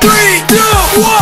Three, two, one.